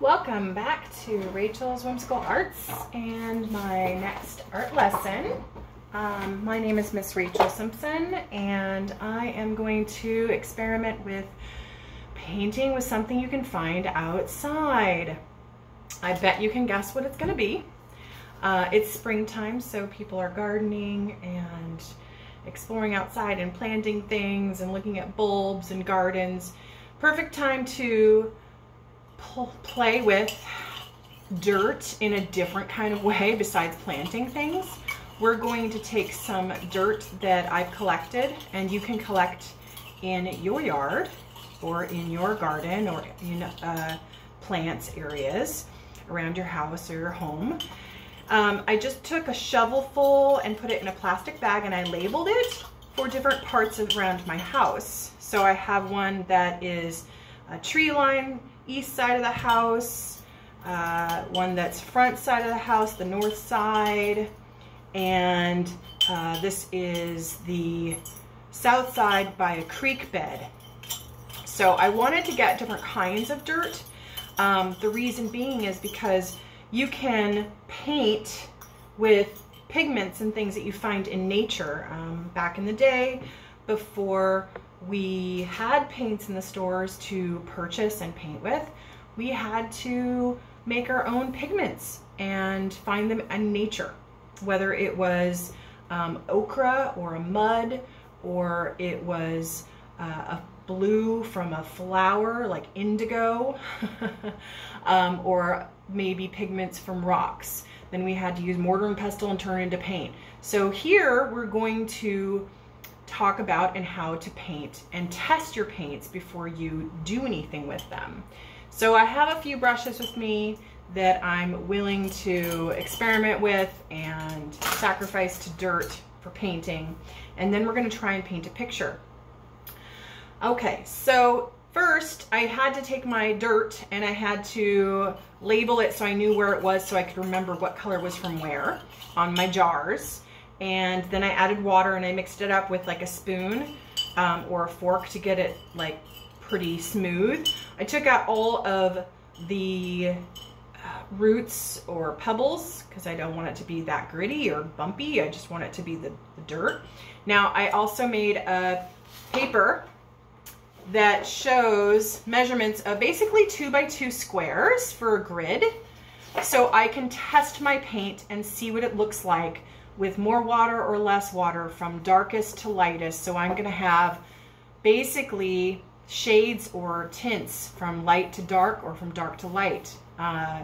Welcome back to Rachel's Whimsical Arts and my next art lesson. Um, my name is Miss Rachel Simpson and I am going to experiment with painting with something you can find outside. I bet you can guess what it's going to be. Uh, it's springtime so people are gardening and exploring outside and planting things and looking at bulbs and gardens. Perfect time to play with dirt in a different kind of way besides planting things. We're going to take some dirt that I've collected and you can collect in your yard or in your garden or in uh, plants areas around your house or your home. Um, I just took a shovelful and put it in a plastic bag and I labeled it for different parts around my house. So I have one that is a tree line east side of the house, uh, one that's front side of the house, the north side, and uh, this is the south side by a creek bed. So I wanted to get different kinds of dirt. Um, the reason being is because you can paint with pigments and things that you find in nature. Um, back in the day, before we had paints in the stores to purchase and paint with, we had to make our own pigments and find them in nature, whether it was um, or a mud or it was uh, a blue from a flower like indigo um, or maybe pigments from rocks. Then we had to use mortar and pestle and turn into paint. So here we're going to talk about and how to paint and test your paints before you do anything with them. So I have a few brushes with me that I'm willing to experiment with and sacrifice to dirt for painting. And then we're gonna try and paint a picture. Okay, so first I had to take my dirt and I had to label it so I knew where it was so I could remember what color was from where on my jars and then I added water and I mixed it up with like a spoon um, or a fork to get it like pretty smooth. I took out all of the uh, roots or pebbles because I don't want it to be that gritty or bumpy. I just want it to be the, the dirt. Now I also made a paper that shows measurements of basically two by two squares for a grid so I can test my paint and see what it looks like with more water or less water from darkest to lightest. So I'm gonna have basically shades or tints from light to dark or from dark to light uh,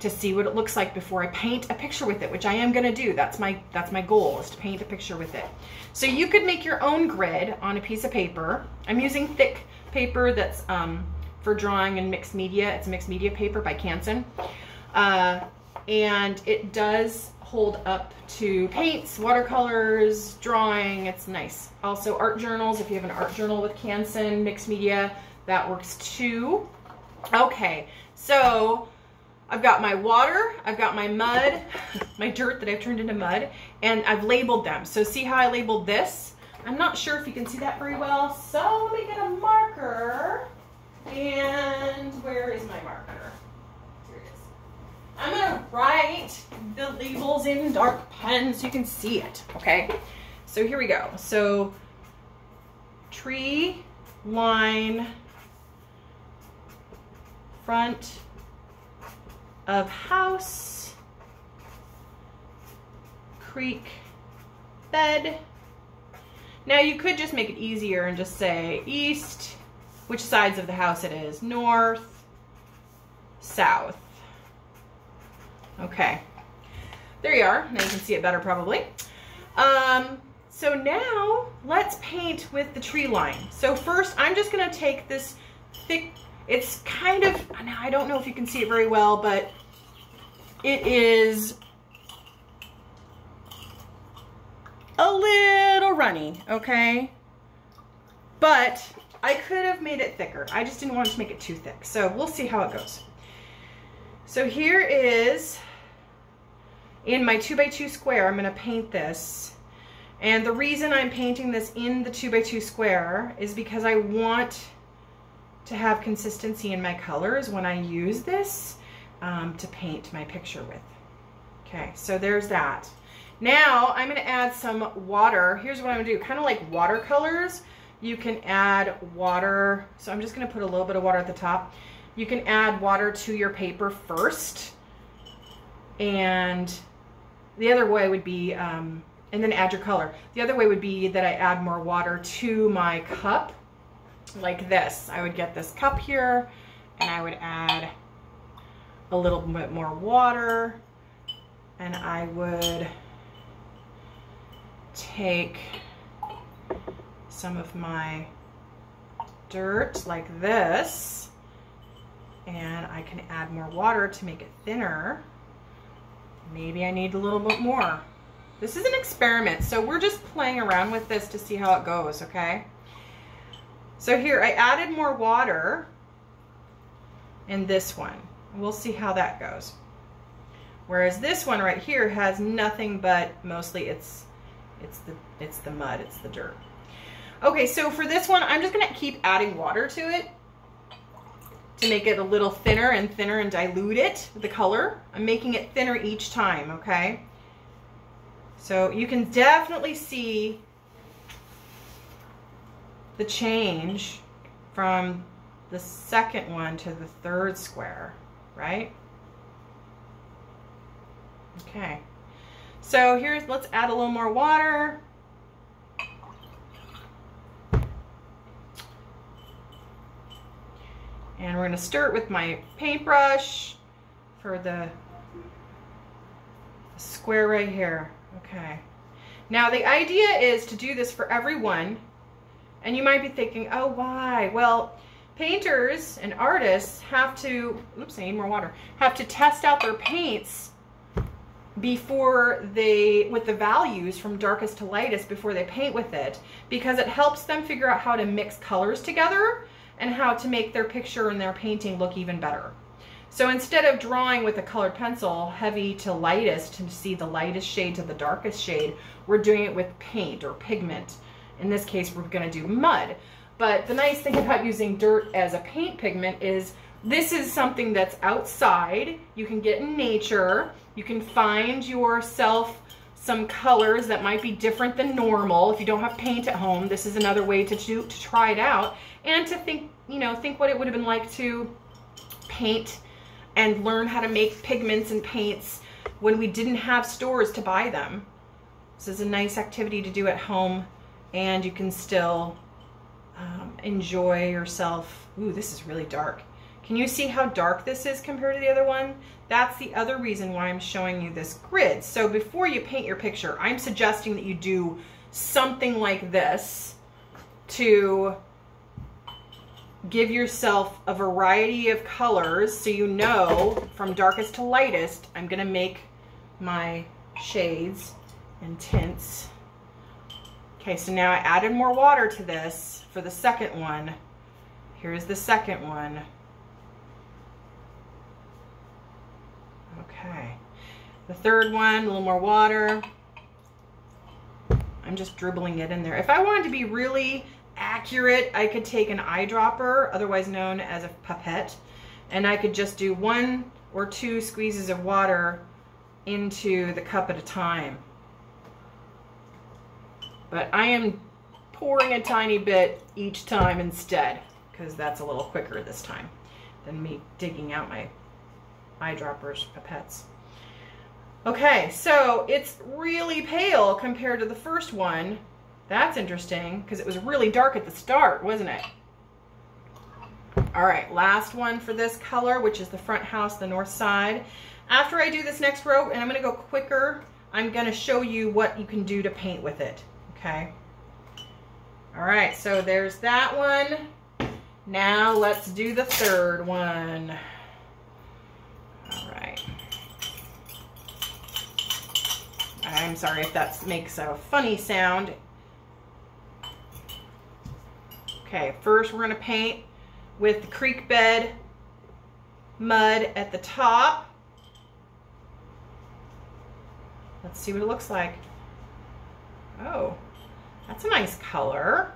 to see what it looks like before I paint a picture with it, which I am gonna do. That's my, that's my goal is to paint a picture with it. So you could make your own grid on a piece of paper. I'm using thick paper that's um, for drawing and mixed media. It's mixed media paper by Canson. Uh, and it does hold up to paints, watercolors, drawing. It's nice. Also art journals. If you have an art journal with Canson, mixed media, that works too. Okay, so I've got my water, I've got my mud, my dirt that I've turned into mud, and I've labeled them. So see how I labeled this? I'm not sure if you can see that very well. So let me get a marker. And where is my marker? I'm gonna write the labels in dark pen so you can see it, okay? So here we go. So tree, line, front of house, creek, bed. Now you could just make it easier and just say east, which sides of the house it is, north, south. Okay, there you are. Now you can see it better probably. Um, so now let's paint with the tree line. So first I'm just gonna take this thick, it's kind of, I don't know if you can see it very well, but it is a little runny, okay? But I could have made it thicker. I just didn't want to make it too thick. So we'll see how it goes. So here is in my 2x2 square, I'm going to paint this. And the reason I'm painting this in the 2x2 square is because I want to have consistency in my colors when I use this um, to paint my picture with. Okay, so there's that. Now I'm gonna add some water. Here's what I'm gonna do, kind of like watercolors. You can add water. So I'm just gonna put a little bit of water at the top. You can add water to your paper first. And the other way would be, um, and then add your color. The other way would be that I add more water to my cup like this. I would get this cup here and I would add a little bit more water and I would take some of my dirt like this and I can add more water to make it thinner. Maybe I need a little bit more. This is an experiment, so we're just playing around with this to see how it goes, okay? So here, I added more water in this one. We'll see how that goes. Whereas this one right here has nothing but mostly it's it's the it's the mud, it's the dirt. Okay, so for this one, I'm just gonna keep adding water to it to make it a little thinner and thinner and dilute it, the color. I'm making it thinner each time, okay? So you can definitely see the change from the second one to the third square, right? Okay. So here's, let's add a little more water. And we're going to start with my paintbrush for the square right here. Okay. Now the idea is to do this for everyone. And you might be thinking, oh, why? Well, painters and artists have to, oops, I need more water, have to test out their paints before they, with the values from darkest to lightest before they paint with it, because it helps them figure out how to mix colors together and how to make their picture and their painting look even better. So instead of drawing with a colored pencil, heavy to lightest, to see the lightest shade to the darkest shade, we're doing it with paint or pigment. In this case, we're gonna do mud. But the nice thing about using dirt as a paint pigment is this is something that's outside. You can get in nature. You can find yourself some colors that might be different than normal. If you don't have paint at home, this is another way to, do, to try it out and to think, you know, think what it would have been like to paint and learn how to make pigments and paints when we didn't have stores to buy them. This is a nice activity to do at home and you can still um, enjoy yourself. Ooh, this is really dark. Can you see how dark this is compared to the other one? That's the other reason why I'm showing you this grid. So before you paint your picture, I'm suggesting that you do something like this to give yourself a variety of colors so you know from darkest to lightest, I'm gonna make my shades and tints. Okay, so now I added more water to this for the second one. Here's the second one. Okay. The third one, a little more water. I'm just dribbling it in there. If I wanted to be really accurate, I could take an eyedropper, otherwise known as a pipette, and I could just do one or two squeezes of water into the cup at a time. But I am pouring a tiny bit each time instead, because that's a little quicker this time than me digging out my eyedroppers, pipettes. Okay, so it's really pale compared to the first one, that's interesting because it was really dark at the start, wasn't it? All right, last one for this color, which is the front house, the north side. After I do this next row, and I'm gonna go quicker, I'm gonna show you what you can do to paint with it, okay? All right, so there's that one. Now let's do the third one. I'm sorry if that makes a funny sound. Okay, first we're gonna paint with the creek bed mud at the top. Let's see what it looks like. Oh, that's a nice color.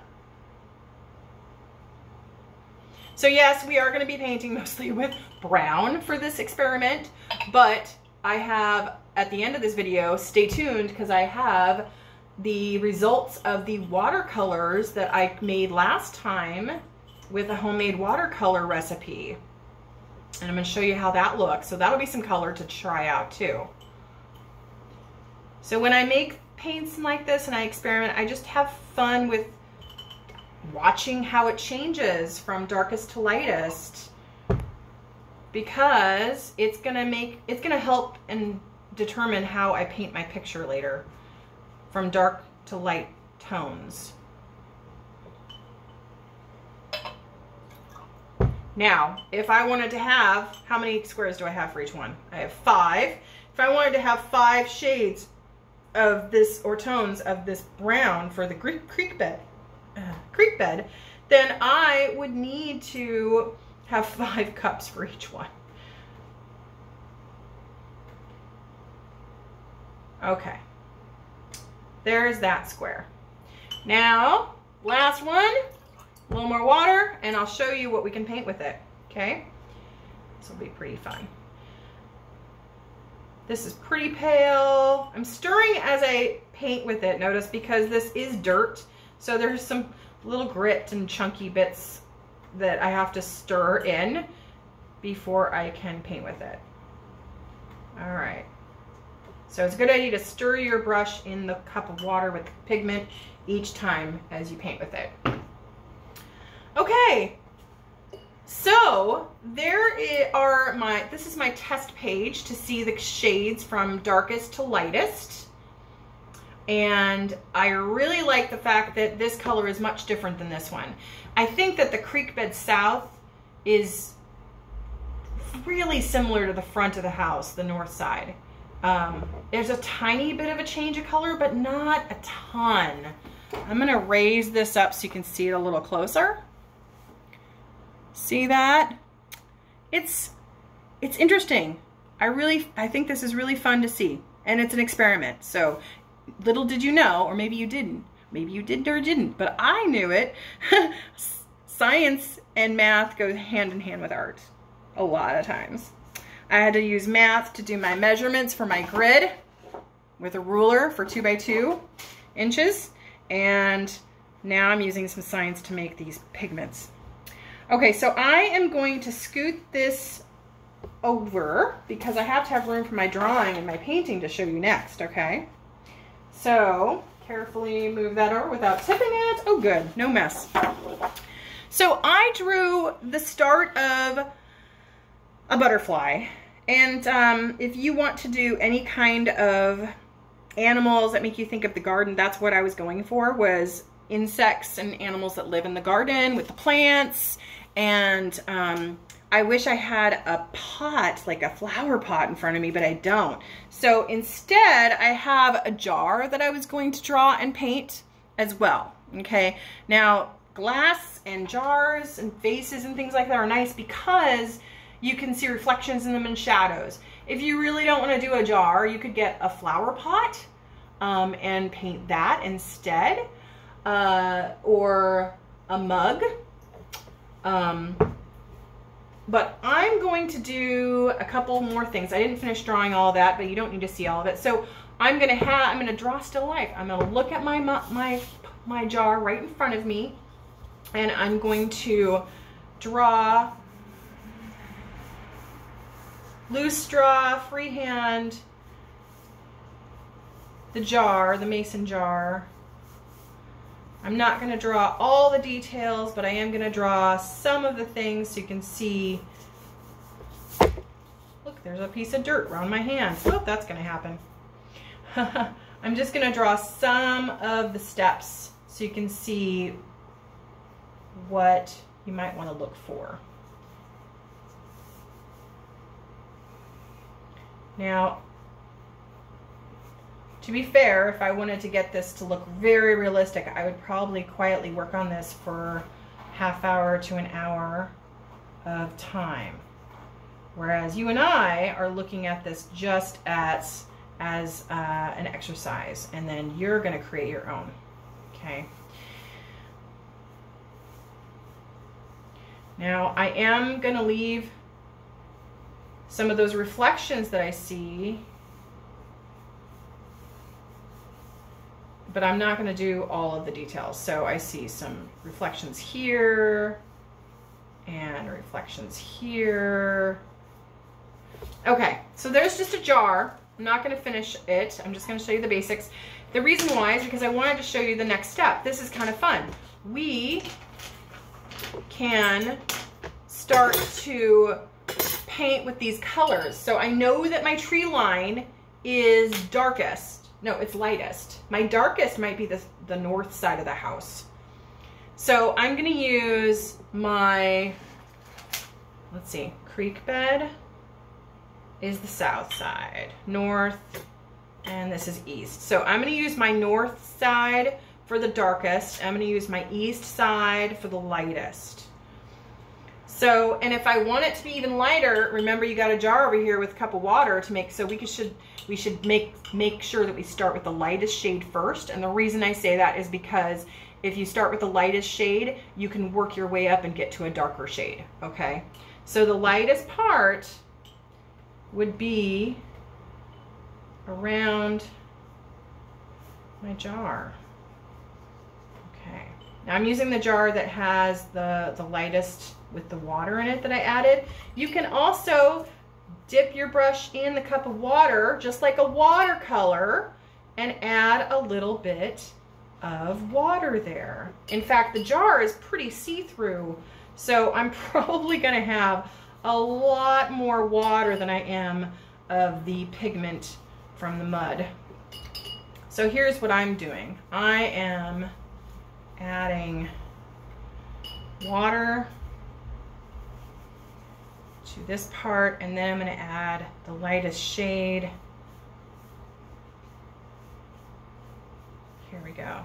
So yes, we are going to be painting mostly with brown for this experiment, but I have, at the end of this video, stay tuned because I have the results of the watercolors that I made last time with a homemade watercolor recipe. And I'm going to show you how that looks. So that'll be some color to try out too. So when I make paints like this and I experiment, I just have fun with watching how it changes from darkest to lightest because it's gonna make it's gonna help and determine how I paint my picture later from dark to light tones. Now, if I wanted to have, how many squares do I have for each one? I have five. If I wanted to have five shades of this, or tones of this brown for the creek bed, creek bed, then I would need to have five cups for each one. Okay. There's that square. Now, last one, a little more water, and I'll show you what we can paint with it, okay? This will be pretty fun. This is pretty pale. I'm stirring as I paint with it, notice, because this is dirt. So there's some little grit and chunky bits that I have to stir in before I can paint with it. All right. So it's a good idea to stir your brush in the cup of water with pigment each time as you paint with it. Okay, so there are my, this is my test page to see the shades from darkest to lightest. And I really like the fact that this color is much different than this one. I think that the creek bed South is really similar to the front of the house, the north side. Um, there's a tiny bit of a change of color, but not a ton. I'm gonna raise this up so you can see it a little closer. See that? It's, it's interesting. I really, I think this is really fun to see. And it's an experiment. So little did you know, or maybe you didn't. Maybe you did or didn't, but I knew it. Science and math go hand in hand with art a lot of times. I had to use math to do my measurements for my grid with a ruler for two by two inches. And now I'm using some science to make these pigments. Okay, so I am going to scoot this over because I have to have room for my drawing and my painting to show you next, okay? So, carefully move that over without tipping it. Oh, good, no mess. So I drew the start of a butterfly. And um, if you want to do any kind of animals that make you think of the garden, that's what I was going for, was insects and animals that live in the garden with the plants and um, I wish I had a pot, like a flower pot in front of me, but I don't. So instead, I have a jar that I was going to draw and paint as well, okay? Now, glass and jars and vases and things like that are nice because you can see reflections in them and shadows. If you really don't want to do a jar, you could get a flower pot um, and paint that instead. Uh, or a mug um, but I'm going to do a couple more things. I didn't finish drawing all that, but you don't need to see all of it. So I'm gonna have, I'm gonna draw still life. I'm gonna look at my, my, my jar right in front of me, and I'm going to draw loose straw, freehand, the jar, the mason jar, I'm not going to draw all the details, but I am going to draw some of the things so you can see. Look, there's a piece of dirt around my hand. Oh, that's going to happen. I'm just going to draw some of the steps so you can see what you might want to look for. Now, to be fair, if I wanted to get this to look very realistic, I would probably quietly work on this for half hour to an hour of time. Whereas you and I are looking at this just as, as uh, an exercise, and then you're going to create your own. Okay. Now I am gonna leave some of those reflections that I see, but I'm not gonna do all of the details. So I see some reflections here and reflections here. Okay, so there's just a jar. I'm not gonna finish it. I'm just gonna show you the basics. The reason why is because I wanted to show you the next step. This is kind of fun. We can start to paint with these colors. So I know that my tree line is darkest. No, it's lightest. My darkest might be the, the north side of the house. So I'm gonna use my, let's see, creek bed is the south side, north, and this is east. So I'm gonna use my north side for the darkest. I'm gonna use my east side for the lightest. So, and if I want it to be even lighter, remember you got a jar over here with a cup of water to make, so we should, we should make, make sure that we start with the lightest shade first. And the reason I say that is because if you start with the lightest shade, you can work your way up and get to a darker shade, okay? So the lightest part would be around my jar. Now I'm using the jar that has the, the lightest with the water in it that I added. You can also dip your brush in the cup of water, just like a watercolor, and add a little bit of water there. In fact, the jar is pretty see-through, so I'm probably gonna have a lot more water than I am of the pigment from the mud. So here's what I'm doing. I am adding water to this part and then I'm going to add the lightest shade. Here we go.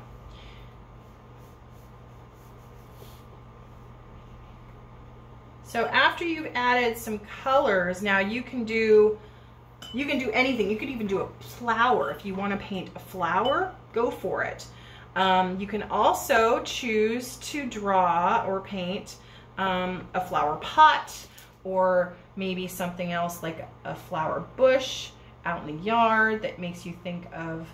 So after you've added some colors, now you can do you can do anything. You could even do a flower. If you want to paint a flower, go for it. Um, you can also choose to draw or paint um, a flower pot or maybe something else like a flower bush out in the yard that makes you think of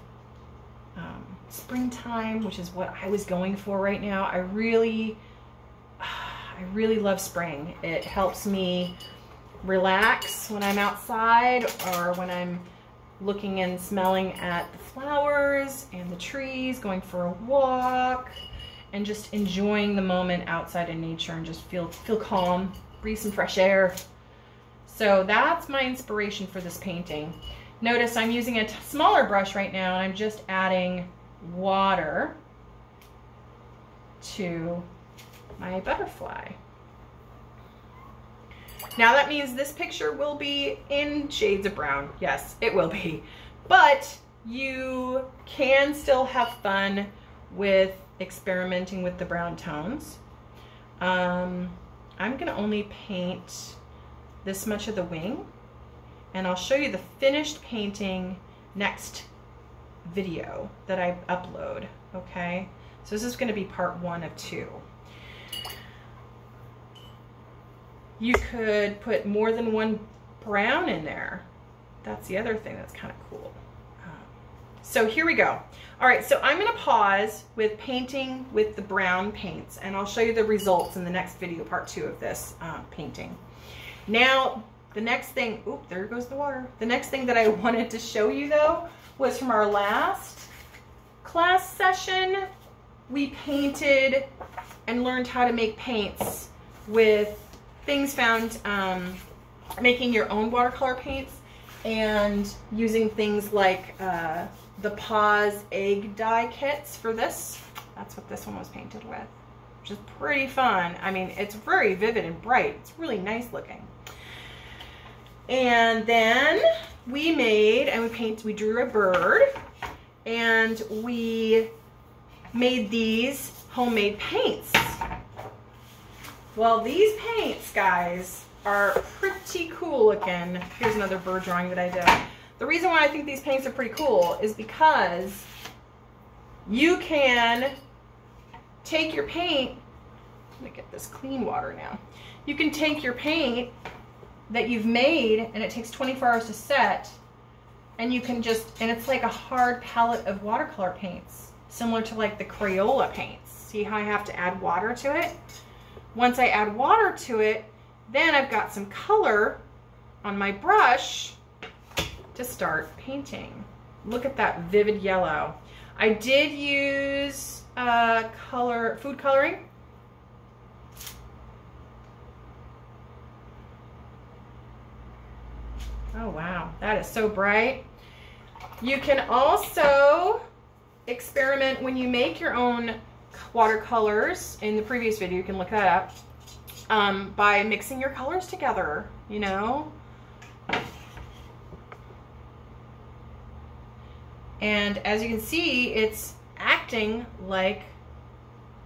um, springtime, which is what I was going for right now. I really, I really love spring. It helps me relax when I'm outside or when I'm looking and smelling at the flowers and the trees, going for a walk, and just enjoying the moment outside in nature and just feel feel calm, breathe some fresh air. So that's my inspiration for this painting. Notice I'm using a smaller brush right now and I'm just adding water to my butterfly. Now that means this picture will be in shades of brown. Yes, it will be. But you can still have fun with experimenting with the brown tones. Um, I'm gonna only paint this much of the wing and I'll show you the finished painting next video that I upload, okay? So this is gonna be part one of two. You could put more than one brown in there. That's the other thing that's kind of cool. Um, so here we go. All right, so I'm gonna pause with painting with the brown paints and I'll show you the results in the next video, part two of this uh, painting. Now, the next thing, oop, there goes the water. The next thing that I wanted to show you though was from our last class session. We painted and learned how to make paints with things found um, making your own watercolor paints and using things like uh, the Paas egg dye kits for this. That's what this one was painted with, which is pretty fun. I mean, it's very vivid and bright. It's really nice looking. And then we made, and we painted, we drew a bird, and we made these homemade paints. Well, these paints, guys, are pretty cool looking. Here's another bird drawing that I did. The reason why I think these paints are pretty cool is because you can take your paint I'm gonna get this clean water now. You can take your paint that you've made and it takes 24 hours to set and you can just, and it's like a hard palette of watercolor paints, similar to like the Crayola paints. See how I have to add water to it? Once I add water to it, then I've got some color on my brush to start painting. Look at that vivid yellow. I did use uh, color, food coloring. Oh wow, that is so bright. You can also experiment when you make your own watercolors. In the previous video, you can look that up. Um, by mixing your colors together, you know. And as you can see, it's acting like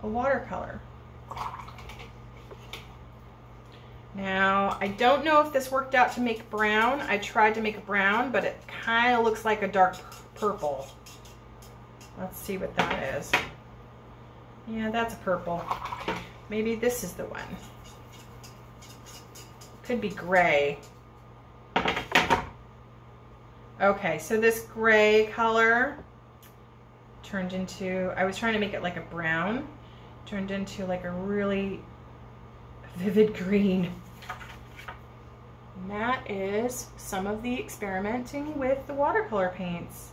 a watercolor. Now, I don't know if this worked out to make brown. I tried to make a brown, but it kind of looks like a dark purple. Let's see what that is. Yeah, that's a purple. Maybe this is the one. Could be gray. Okay, so this gray color turned into, I was trying to make it like a brown, turned into like a really vivid green. And that is some of the experimenting with the watercolor paints.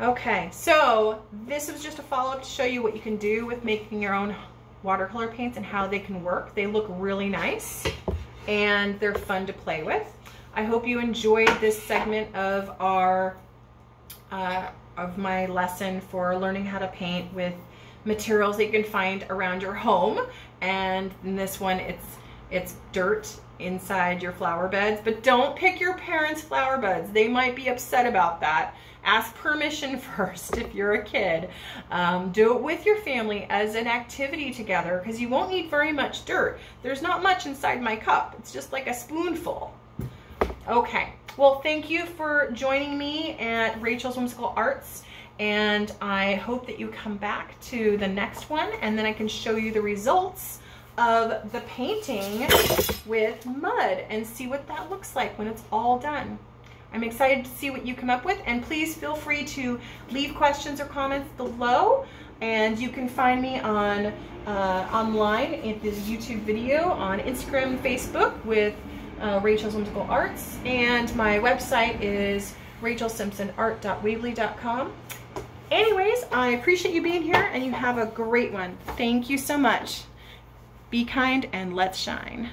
Okay, so this was just a follow-up to show you what you can do with making your own watercolor paints and how they can work. They look really nice and they're fun to play with. I hope you enjoyed this segment of our uh, of my lesson for learning how to paint with materials that you can find around your home. And in this one, it's it's dirt inside your flower beds, but don't pick your parents' flower beds. They might be upset about that. Ask permission first if you're a kid. Um, do it with your family as an activity together because you won't need very much dirt. There's not much inside my cup. It's just like a spoonful. Okay, well thank you for joining me at Rachel's Whimsical Arts and I hope that you come back to the next one and then I can show you the results of the painting with mud and see what that looks like when it's all done. I'm excited to see what you come up with and please feel free to leave questions or comments below and you can find me on uh, online in this YouTube video on Instagram Facebook with uh, Rachel's Whimsical Arts and my website is rachelsimpsonart.weebly.com. Anyways, I appreciate you being here and you have a great one. Thank you so much. Be kind and let's shine.